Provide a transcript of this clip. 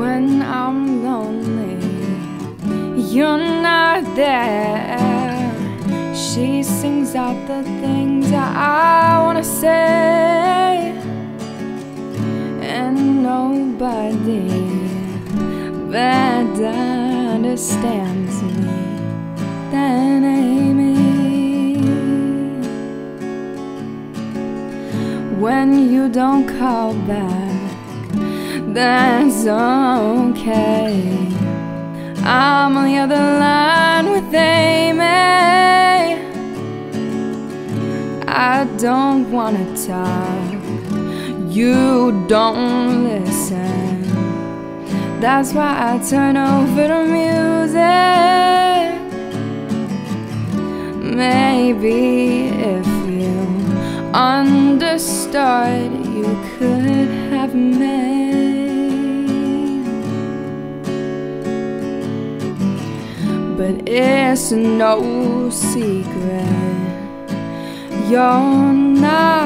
when I'm lonely. You're not there. She sings out the things that I wanna say, and nobody better understands me than Amy. When you don't call back, that's okay. I'm on the other line with Amy. I don't wanna talk, you don't listen. That's why I turn over to music. Maybe if you understood, you could But it's no secret. You're not